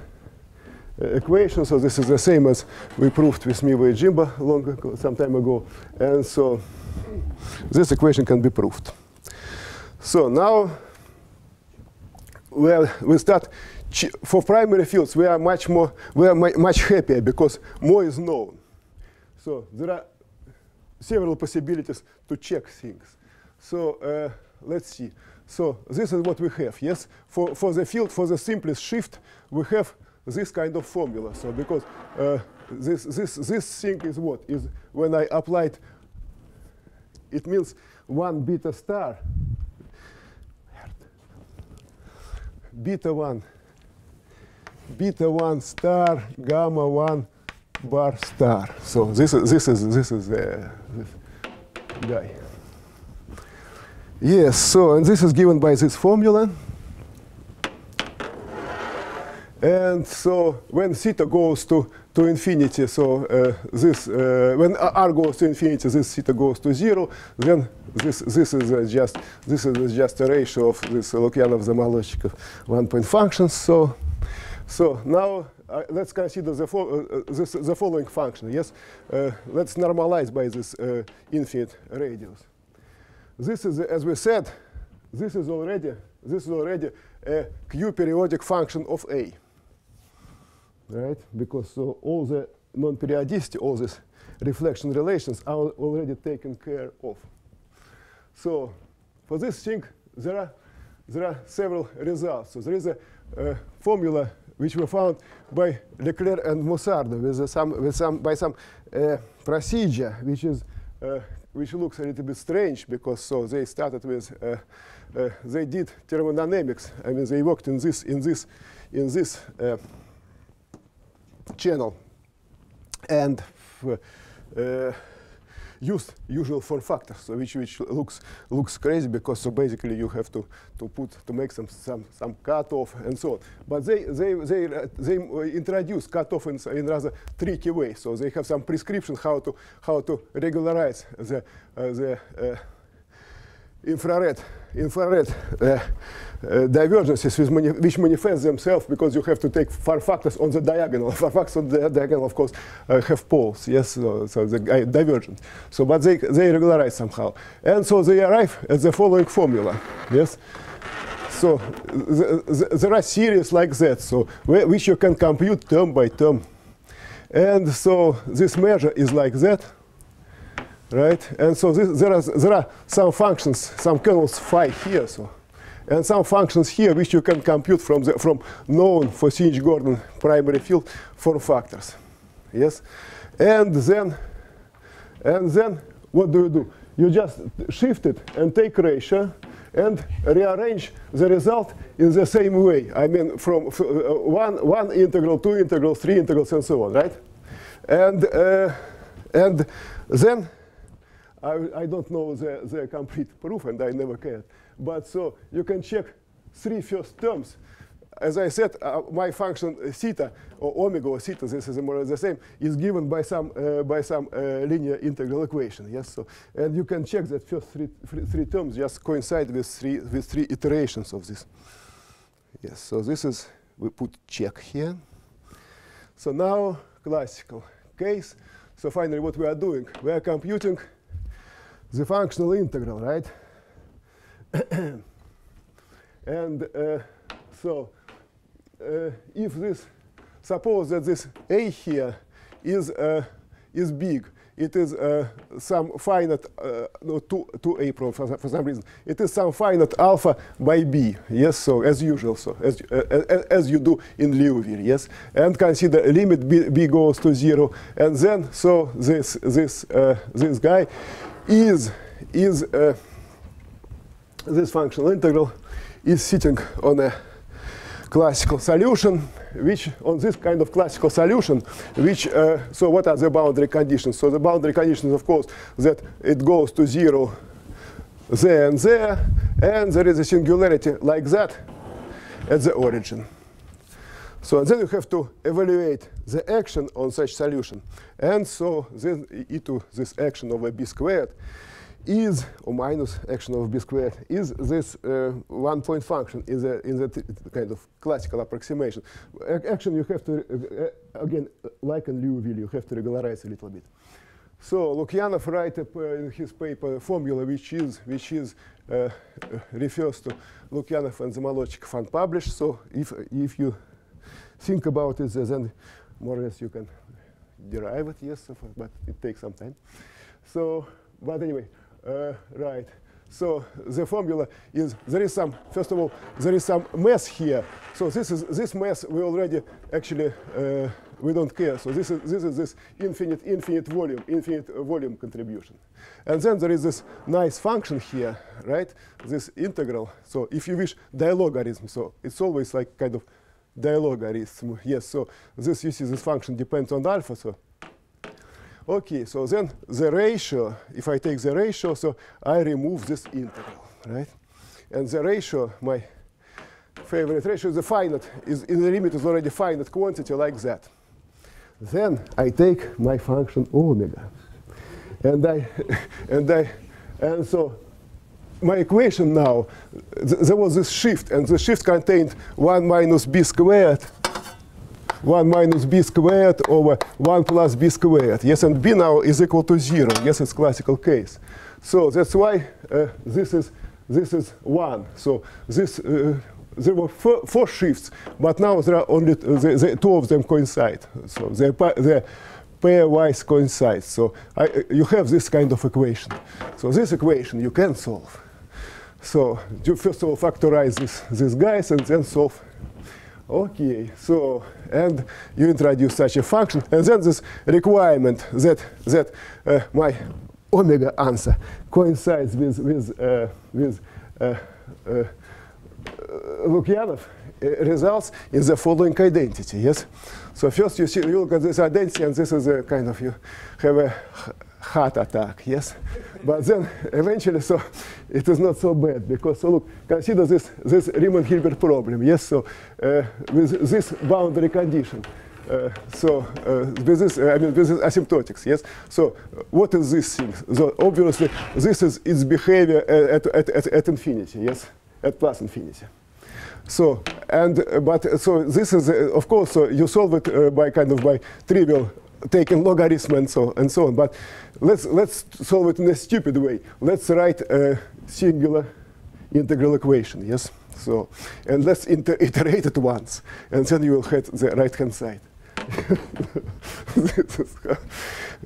uh, equation. So this is the same as we proved with Miwa Jimbo long ago, some time ago. And so this equation can be proved. So now well, we start for primary fields. We are much more, we are much happier because more is known. So there are several possibilities to check things. So uh, let's see. So this is what we have. Yes, for for the field for the simplest shift, we have this kind of formula. So because uh, this this this thing is what is when I applied. It means one beta star. Beta one. Beta one star gamma one bar star. So this is this is this is this guy. Yes. So and this is given by this formula. And so when theta goes to, to infinity, so uh, this, uh, when r goes to infinity, this theta goes to zero, then this, this is uh, just, this is just a ratio of this Lukyanov Zamolodchikov one-point functions. So, so now uh, let's consider the, fo uh, uh, this, the following function. Yes, let's normalize by this infinite radius. This is, as we said, this is already this is already a q periodic function of A right? Because so all the non-periodicity, all these reflection relations are already taken care of. So for this thing, there are, there are several results. So there is a uh, formula which were found by LeClair and Mussardo with, some, with some, by some uh, procedure which, is, uh, which looks a little bit strange because so they started with, uh, uh, they did thermodynamics. I mean, they worked in this, in this, in this uh, channel and uh, use usual form factors, so which which looks looks crazy because so basically you have to to put to make some some some cutoff and so on. But they they they uh, they introduce cutoff in, in rather tricky way. So they have some prescription how to how to regularize the uh, the uh, infrared infrared uh, uh, divergences which manifest themselves because you have to take form factors on the diagonal. Form factors on the diagonal, of course, uh, have poles. Yes, so, so the uh, divergent. So, but they they regularize somehow, and so they arrive at the following formula. Yes. So the, the, there are series like that, so which you can compute term by term, and so this measure is like that right? And so this, there, are, there are some functions, some kernels phi here, so, and some functions here which you can compute from, the, from known for sinh-Gordon primary field form factors, yes? And then, and then what do you do? You just shift it and take ratio and rearrange the result in the same way. I mean, from uh, one, one integral, two integrals, three integrals, and so on, right? And, uh, and then I, I don't know the, the complete proof, and I never cared. But so you can check three first terms. As I said, uh, my function uh, theta or omega or theta, this is more or less the same, is given by some uh, by some uh, linear integral equation. Yes, so and you can check that first three, three, three terms just coincide with three with three iterations of this. Yes, so this is we put check here. So now classical case. So finally, what we are doing, we are computing the functional integral, right? and uh, so uh, if this, suppose that this a here is, uh, is big, it is uh, some finite, uh, no, 2, 2a for, for some reason. It is some finite alpha by b, yes, so as usual, so as, uh, as you do in Liouville, yes, and consider limit b, b goes to zero, and then so this, this, this guy is, is uh, this functional integral is sitting on a classical solution which on this kind of classical solution, which, uh, so what are the boundary conditions? So the boundary conditions, of course, that it goes to zero there and there, and there is a singularity like that at the origin. So then you have to evaluate the action on such solution. And so then e to this action over b squared is, or minus action of b squared, is this uh, one point function in the, in the kind of classical approximation. Action you have to, uh, uh again, like in Liouville, you have to regularize a little bit. So Lukyanov writes uh, in his paper formula which is, which is uh, refers to Lukyanov and Zamolodchikov unpublished. So if, if you think about it, then more or less you can derive it, yes, but it takes some time. So, but anyway, uh, right. So the formula is there is some first of all there is some mass here. So this is this mass we already actually uh, we don't care. So this is this is this infinite infinite volume infinite volume contribution, and then there is this nice function here, right? This integral. So if you wish dilogarithm, so it's always like kind of dilogarithm. Yes. So this you see this function depends on alpha. So Okay, so then the ratio, if I take the ratio, so I remove this integral, right? And the ratio, my favorite ratio is the finite, is in the limit is already finite quantity like that. Then I take my function omega. And I, and I, and so my equation now, th there was this shift, and the shift contained 1 minus b squared 1 minus b squared over 1 plus b squared. Yes, and b now is equal to 0. Yes, it's classical case. So that's why uh, this is this is 1. So this uh, there were four, four, shifts, but now there are only the, the two of them coincide. So they they pairwise coincide. So I, you have this kind of equation. So this equation you can solve. So first of all factorize this, these guys and then solve Okay, so, and you introduce such a function, and then this requirement that, that uh, my omega answer coincides with, with, uh, with uh, uh Lukyanov uh, results in the following identity, yes? So first you, see, you look at this identity, and this is a kind of, you have a heart attack, yes? but then eventually, so it is not so bad because, so look, consider this, this Riemann-Hilbert problem, yes? So uh, with this boundary condition, uh, so uh, with this, I mean, with this asymptotics, yes? So what is this thing? So obviously, this is its behavior at, at, at, at infinity, yes? At plus infinity. So, and, but, so this is, uh, of course, so you solve it uh, by kind of by trivial taking logarithm and so and so on. But let's let's solve it in a stupid way. Let's write a singular integral equation. Yes. So and let's iterate it once, and then you will have the right hand side.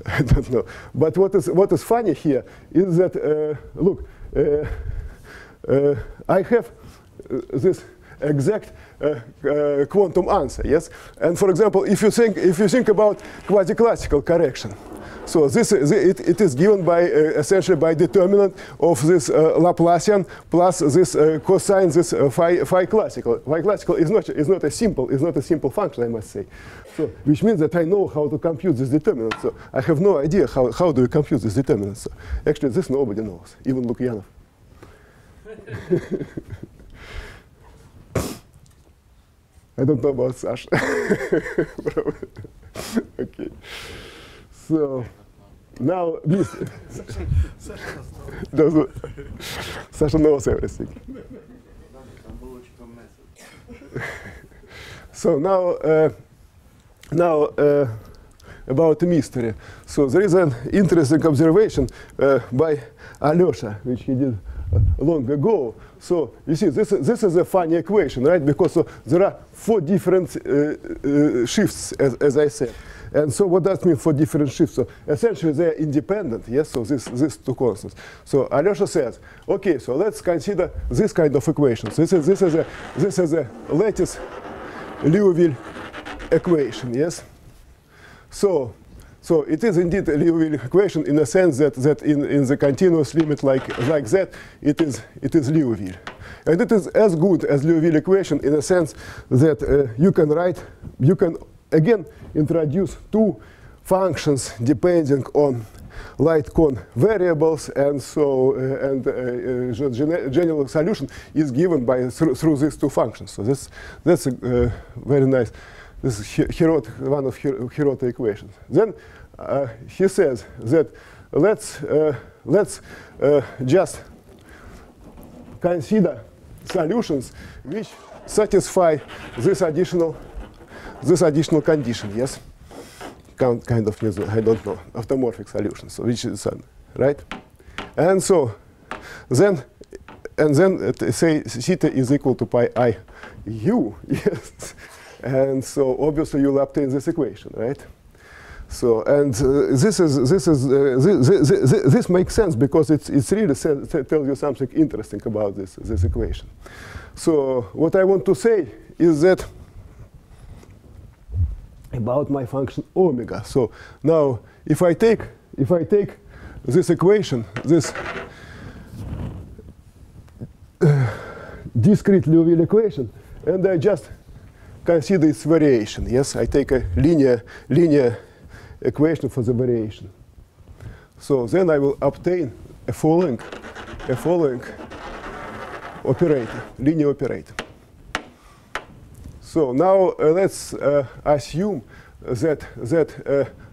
I don't know. But what is what is funny here is that uh, look, uh, uh, I have uh, this exact quantum answer, yes? And for example, if you think, if you think about quasi-classical correction, so this it, it is given by uh, essentially by determinant of this uh, Laplacian plus this uh, cosine this uh, phi, phi classical. Phi classical is not is not a simple is not a simple function I must say. So which means that I know how to compute this determinant. So I have no idea how how do you compute this determinant. So actually this nobody knows, even Lukyanov. I don't know about Sasha. okay. So now this does Sasha knows everything. so now uh, now uh, about the mystery. So there is an interesting observation uh, by Alyosha, which he did long ago. So you see, this, this is a funny equation, right? Because so there are four different uh, uh, shifts, as, as I said. And so what does mean for different shifts? So essentially they're independent, yes, so this, these two constants. So Alyosha says, okay, so let's consider this kind of equations. This is, this is, a, this is a lattice Liouville equation, yes? So so it is indeed a Liouville equation in the sense that, that in, in the continuous limit like, like that, it is, it is Liouville. And it is as good as Liouville equation in a sense that uh, you can write, you can again introduce two functions depending on light cone variables, and so uh, and uh, uh, general solution is given by through, through, these two functions. So this that's a uh, very nice. This is Hirota, one of Hirota equations. Then uh, he says that let's uh, let's just consider solutions which satisfy this additional this additional condition. Yes kind of, I don't know, automorphic solution, so which is sun, right? And so then, and then uh, say theta is equal to pi i u, yes. And so obviously you'll obtain this equation, right? So and uh, this is this is uh, this, this, this, makes sense because it's it's really tells you something interesting about this this equation. So what I want to say is that about my function omega. So now if I take if I take this equation, this uh, discrete Liouville equation, and I just consider its variation. Yes, I take a linear linear equation for the variation. So then I will obtain a following a following operator, linear operator. So now uh, let's uh, assume that that uh,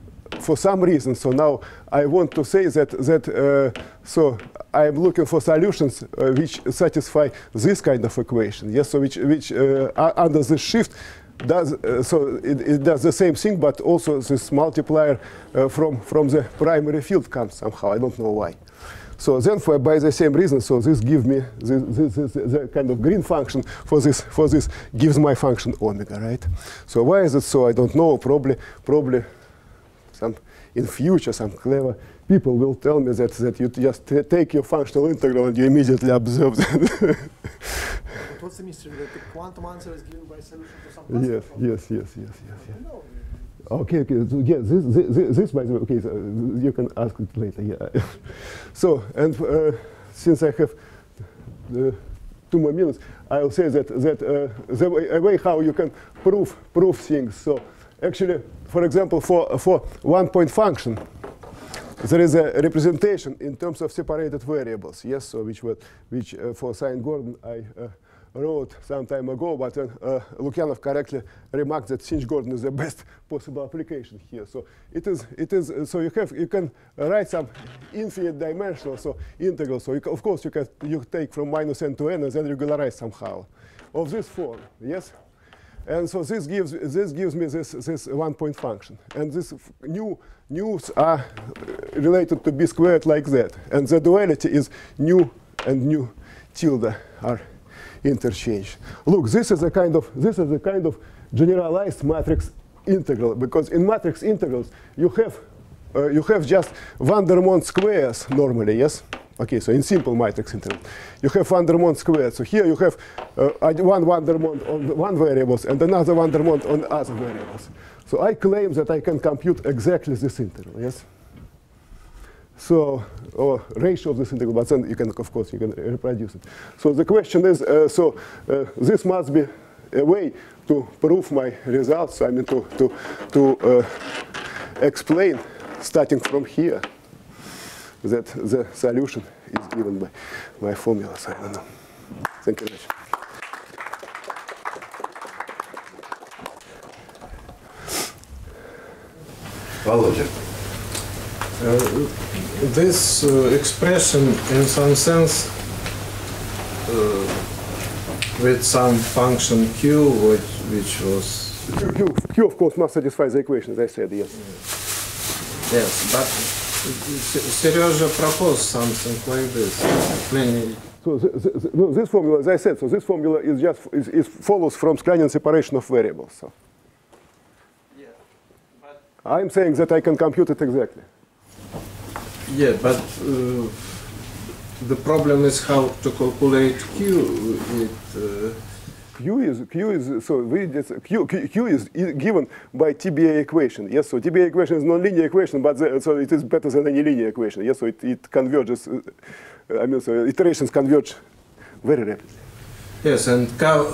for some reason, so now I want to say that that so I'm looking for solutions which satisfy this kind of equation. Yes, so which which under the shift does uh, so it, it, does the same thing, but also this multiplier uh, from from the primary field comes somehow. I don't know why. So then for, by the same reason, so this gives me this, this, this, the kind of green function for this, for this gives my function omega, right? So why is it so? I don't know. Probably, probably some in future, some clever people will tell me that, that you just take your functional integral and you immediately observe that. What's the mystery? That the quantum answer is given by solution to some Yes, yes, yes, yes, yes. yes. Okay, okay. So yeah, this, this, this by the way, okay, so you can ask it later. Yeah. so and uh, since I have uh, two more minutes, I'll say that that uh, the way, way, how you can prove prove things. So actually, for example, for for one point function, there is a representation in terms of separated variables. Yes, so which would which uh, for Sine Gordon I uh, wrote some time ago, but then uh, Lukyanov correctly remarked that sinh-Gordon is the best possible application here. So it is, it is, uh, so you have, you can write some infinite dimensional, so integral. So of course you can, you take from minus n to n and then regularize somehow of this form, yes? And so this gives, this gives me this, this one point function. And this new news are related to b squared like that. And the duality is nu and nu tilde are interchange. Look, this is a kind of this is a kind of generalized matrix integral because in matrix integrals you have uh, you have just Vandermonde squares normally, yes? Okay, so in simple matrix integral, you have Vandermonde squares. So here you have uh, one Vandermonde on one variables and another Vandermonde on other variables. So I claim that I can compute exactly this integral, yes? So, or ratio of this integral, but then you can, of course, you can reproduce it. So the question is, uh, so uh, this must be a way to prove my results, I mean to, to, to uh, explain, starting from here, that the solution is given by my formulas. I don't know. Thank you very much. Володя. Uh, this uh, expression in some sense uh, with some function q which, which was q, q of course must satisfy the equation as I said yes Yes, but Sergio proposed something like this. Many. So th th this formula, as I said, so this formula is just is, is follows from Sklyanin separation of variables. So. Yeah, I'm saying that I can compute it exactly. Yeah, but uh, the problem is how to calculate Q. It, uh, Q is Q is so we just Q, Q, Q is given by TBA equation. Yes, so TBA equation is non-linear equation, but the, so it is better than any linear equation. Yes, so it, it converges. Uh, I mean, so iterations converge very rapidly. Yes, and how,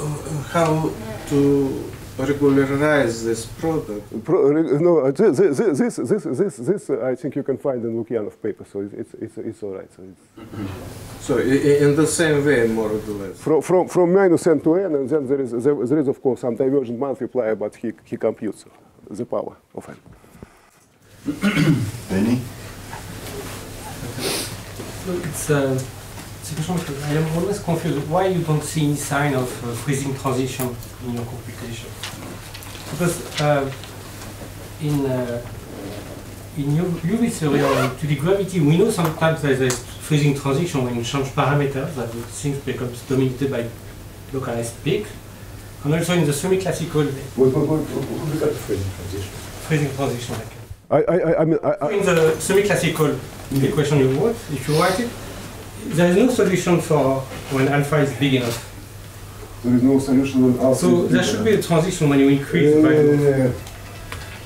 how to regularize this product? Pro, no, uh, this, this, this, this, this, this uh, I think you can find in Lukyanov paper, so it's, it's, it's, it's all right. So it's So i- i- in the same way, more or less. from, from, from minus n to n, and then there is, there, there is of course some divergent multiplier, but he, he computes the power of n. Benny? It's, uh, I am always confused why you don't see any sign of uh, freezing transition in your computation. Because uh, in uh, in U- UV theory or to the gravity, we know sometimes there's a freezing transition when you change parameters that the things becomes dominated by localized peak. And also in the semi-classical What, what, what, what is that freezing transition? freezing transition. Like, I, I, I- I mean, I, I, in the semi-classical equation you wrote, if you write it, there is no solution for when alpha is big enough. there is no solution on alpha. So there should be a transition when you increase the value.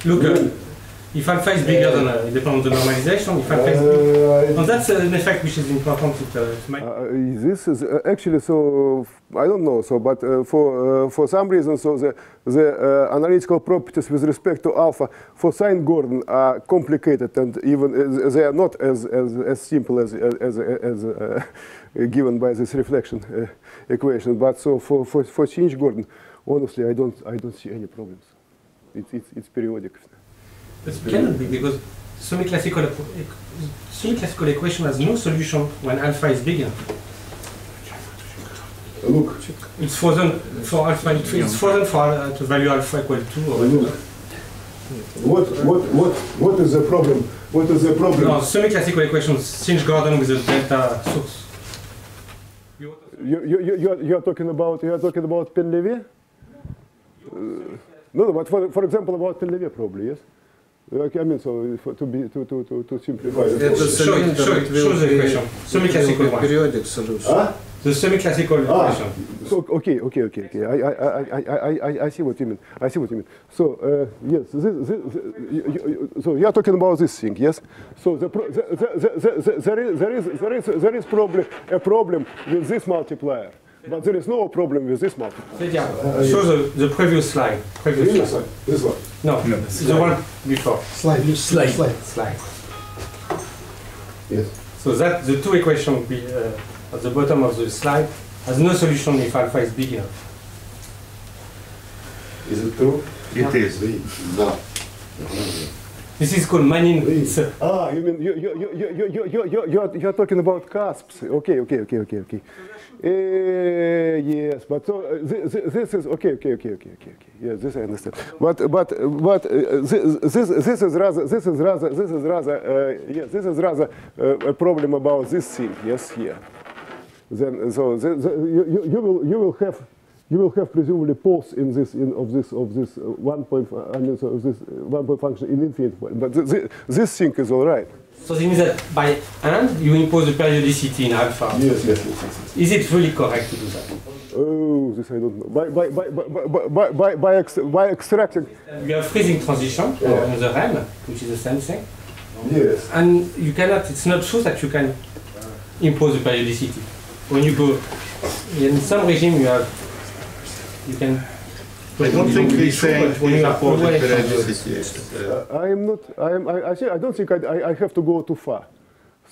Look, uh, if alpha is bigger than uh, it depends on the normalization. If alpha is big, and that's uh, an effect which is important. It, uh, it Uh, this is uh, actually so. I don't know. So, but uh, for uh, for some reason, so the the uh, analytical properties with respect to alpha for sine Gordon are complicated, and even uh, they are not as as, as simple as as as uh, given by this reflection uh, equation. But so for for for Gordon, honestly, I don't I don't see any problems. It's it's, it's periodic. It cannot be because semi-classical semi-classical equation has no solution when alpha is big enough. Look, It's frozen for alpha. It's frozen for uh, to value alpha equal to or whatever. what what what what is the problem? What is the problem? No, semi-classical equations sinh-Gordon with a delta source. You You, you, you, are, you are talking about you are talking about Painlevé? Uh, no, no, but for, for example about Painlevé probably yes. Okay, I mean so for, to be to, to, to, to simplify. The the Show it, show it, it show the be- equation. Semi-classical will be one. Periodic solution. Ah, The semi-classical Ah. equation. so okay, okay, okay, okay. I, I, I, I, I, I, I see what you mean. I see what you mean. So uh, yes, this, this, this, you, you, you- so you are talking about this thing, yes. So the, pro, the, the, the, the, there is there is there is there is problem a problem with this multiplier, but there is no problem with this multiplier. Yeah. Show the, the previous slide. Previous This slide. one, this one. No, no. the one before. Slide, slide, slide. Slide. Yes. So that the two equations be, uh, at the bottom of the slide has no solution if alpha is bigger. Is it true? It is. No. This is called Manin. It's Ah, you mean you you you you you you you you you are, you are talking about cusps? Okay, okay, okay, okay, okay. Uh, yes, but so uh, this, this is okay, okay, okay, okay, okay, okay. Yes, this I understand. But but but uh, this this is rather this is rather this is rather uh, yes this is rather uh, a problem about this thing. Yes, here. Then so the, the, you, you will you will have. You will have presumably poles in this in of this of this uh, one point I mean so this uh, one point function in infinite point. But th th this thing is all right. So this means that by hand you impose the periodicity in alpha. Yes, yes, yes, yes. Is it really correct to do that? Oh, this I don't know. By by by by by by by, ex by extracting. You have freezing transition Yeah. on the REM, which is the same thing. Yes. And you cannot, it's not true that you can impose the periodicity. When you go, in some regime you have, you can. I don't think he's saying when he you are supported away from the- periodicity. Uh, Uh, I am not. I am. I, I, I don't think I, I, I have to go too far.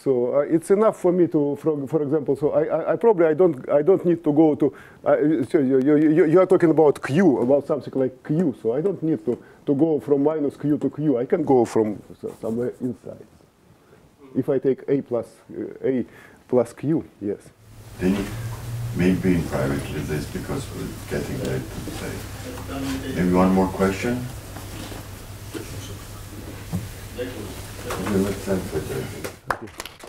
So uh, it's enough for me to, for, for example. So I, I, I probably I don't I don't need to go to. Uh, so you, you, you, you are talking about Q, about something like Q. So I don't need to, to go from minus Q to Q. I can go from so- somewhere inside. If I take A plus uh, A plus Q, yes. Then maybe in privately this because we're getting late to say. Maybe one more question? Okay, let's end with that.